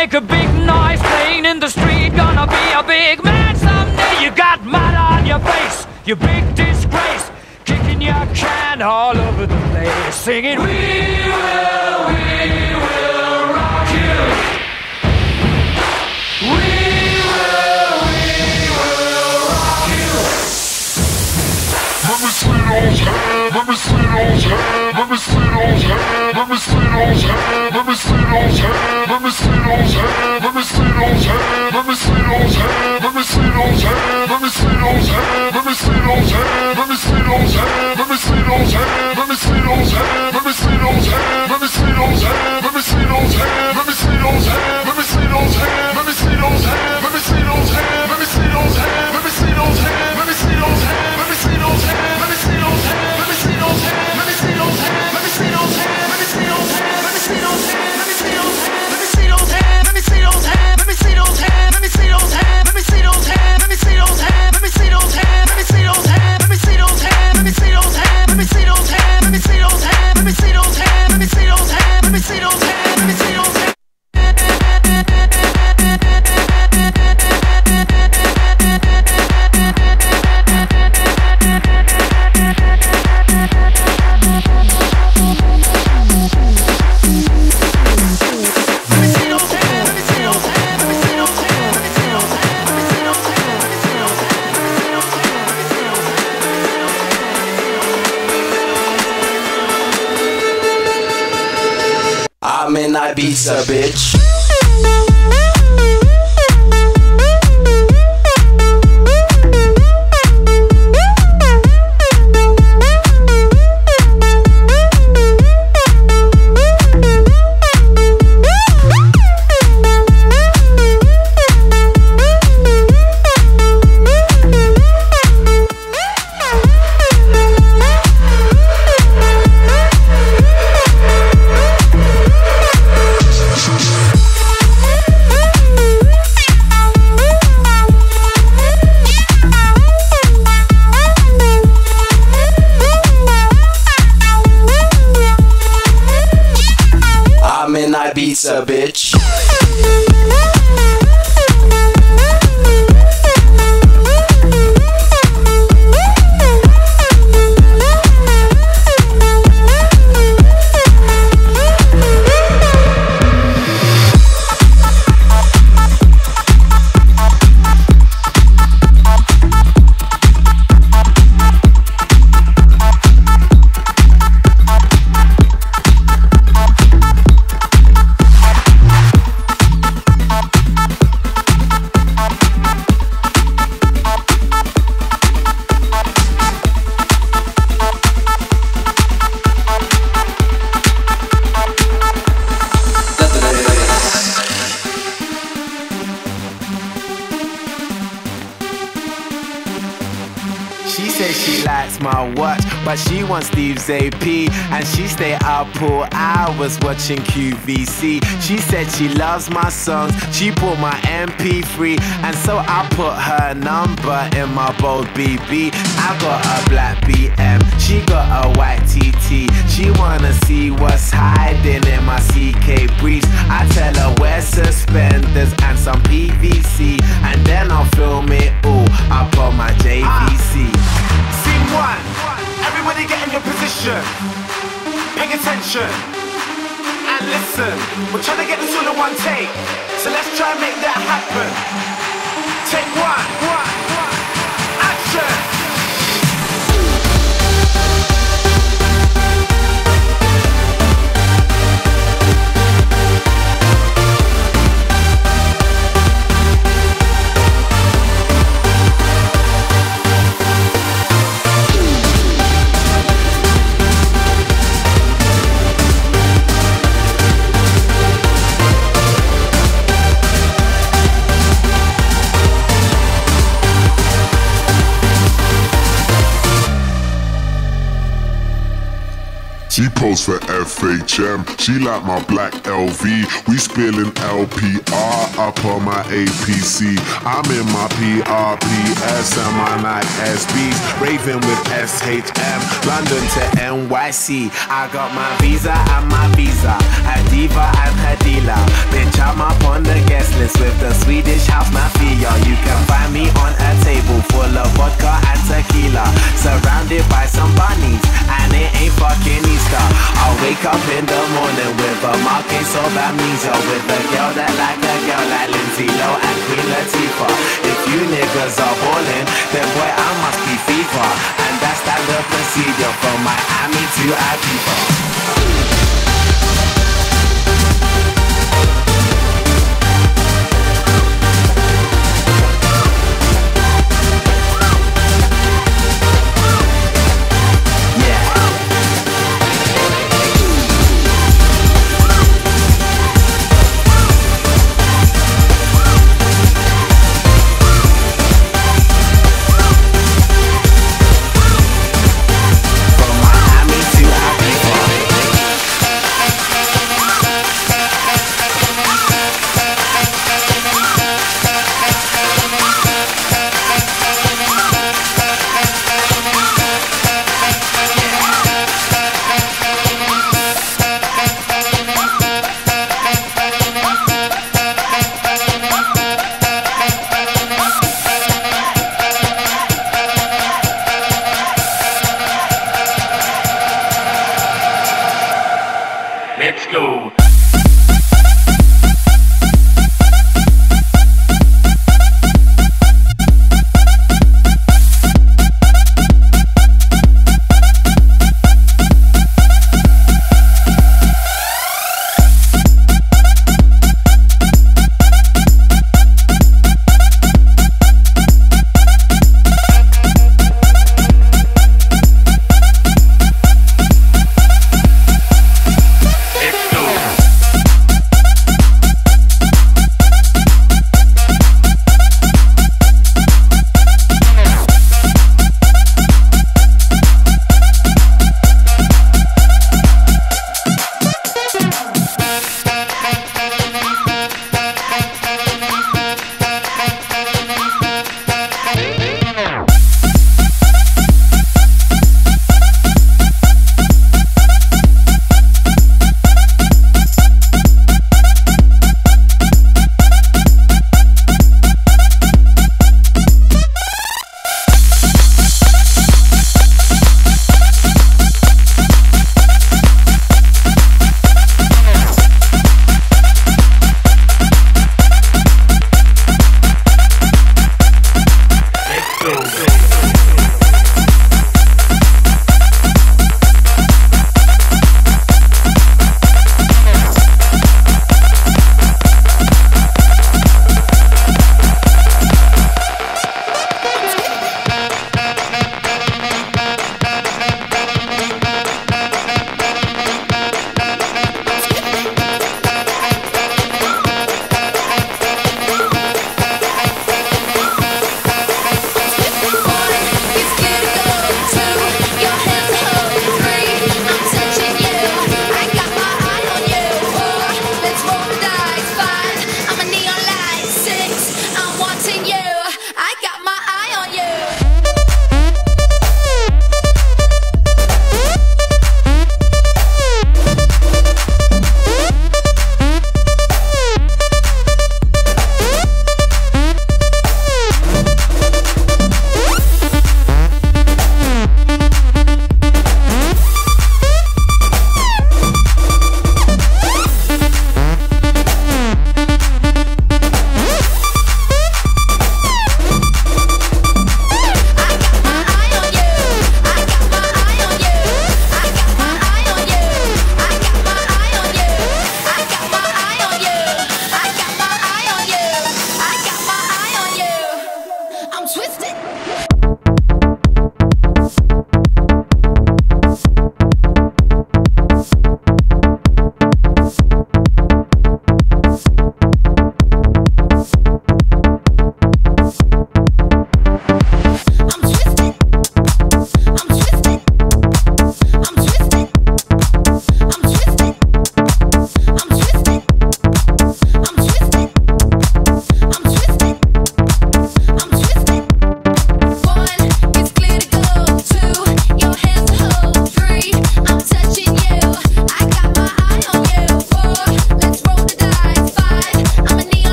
make a big noise playing in the street. Gonna be a big man someday. You got mud on your face, you big disgrace. Kicking your can all over the place, singing, We will, we will rock you. We will, we will rock you. Let me see those hands, me see those hands, let me see those hands, let me see those hands, let me see those hands, let me see those hands, let me see those hands, let me see those hands, let me see those hands, let me see those hands, let me see those hands, let me see those hands, let me see those hands, let me see those hands, And I beats a bitch. A bitch. My watch, but she wants Steve's AP. And she stay up all hours watching QVC. She said she loves my songs, she bought my MP3. And so I put her number in my bold BB. I got a black BM, she got a white TT. She wanna see what's hiding in my CK briefs. I tell her wear suspenders and some PVC. And then I'll film it all up on my JVC. One, everybody get in your position. Pay attention and listen. We're trying to get this all in one take, so let's try and make that happen. Take one, one, Coast for FHM. She like my black LV. We spilling LPR up on my APC. I'm in my PRPS and my Nike SBs. Raving with SHM. London to NYC. I got my visa and my visa. A diva and dealer. Bitch, I'm up on the guest list with the Swedish house mafia. You can find me on a table full of amnesia. With a